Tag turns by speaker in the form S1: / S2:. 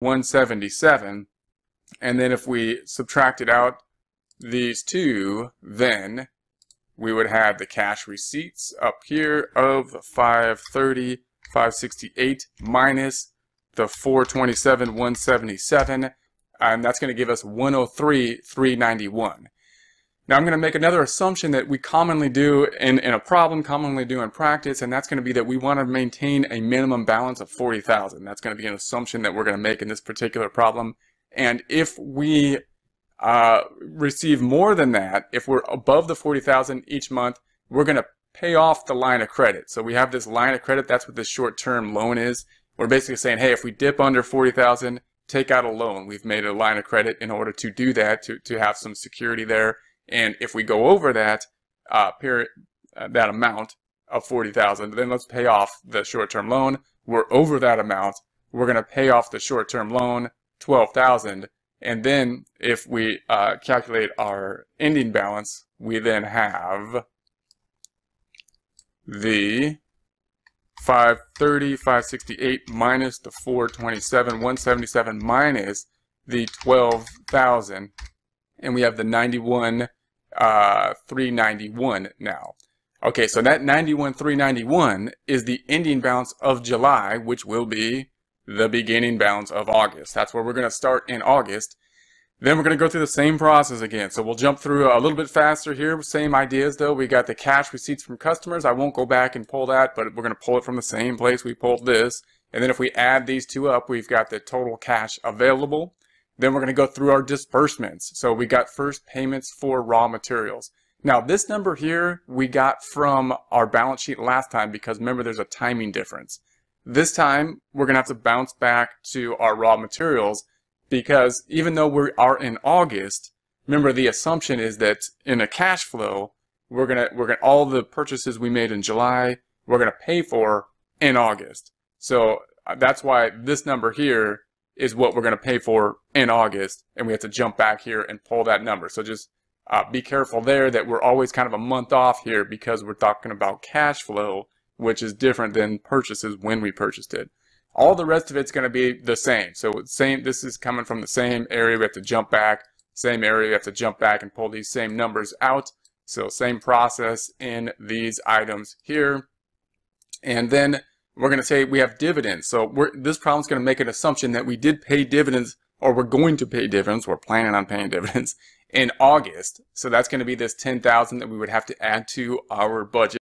S1: 177. And then if we subtracted out these two, then we would have the cash receipts up here of 530, 568 minus the 427, 177, and that's going to give us 103, 391. Now I'm going to make another assumption that we commonly do in, in a problem, commonly do in practice, and that's going to be that we want to maintain a minimum balance of 40,000. That's going to be an assumption that we're going to make in this particular problem. And if we uh, receive more than that, if we're above the 40,000 each month, we're going to pay off the line of credit. So we have this line of credit. That's what this short-term loan is. We're basically saying, hey, if we dip under 40,000, take out a loan. We've made a line of credit in order to do that, to, to have some security there and if we go over that uh, period, uh, that amount of 40,000, then let's pay off the short-term loan. We're over that amount. We're going to pay off the short-term loan, 12,000. And then if we uh, calculate our ending balance, we then have the 530, 568 minus the 427, 177 minus the 12,000. And we have the 91 uh, 391 now. Okay, so that 91 391 is the ending balance of July, which will be the beginning balance of August. That's where we're going to start in August. Then we're going to go through the same process again. So we'll jump through a little bit faster here. Same ideas though. We got the cash receipts from customers. I won't go back and pull that, but we're going to pull it from the same place we pulled this. And then if we add these two up, we've got the total cash available. Then we're going to go through our disbursements. So we got first payments for raw materials. Now this number here we got from our balance sheet last time because remember there's a timing difference. This time we're going to have to bounce back to our raw materials because even though we are in August, remember the assumption is that in a cash flow, we're going to, we're going to, all the purchases we made in July, we're going to pay for in August. So uh, that's why this number here is what we're going to pay for in August, and we have to jump back here and pull that number. So just uh, be careful there that we're always kind of a month off here because we're talking about cash flow, which is different than purchases when we purchased it. All the rest of it's going to be the same. So same. This is coming from the same area. We have to jump back. Same area. We have to jump back and pull these same numbers out. So same process in these items here. And then we're going to say we have dividends. So this problem is going to make an assumption that we did pay dividends or we're going to pay dividends. We're planning on paying dividends in August. So that's going to be this 10,000 that we would have to add to our budget.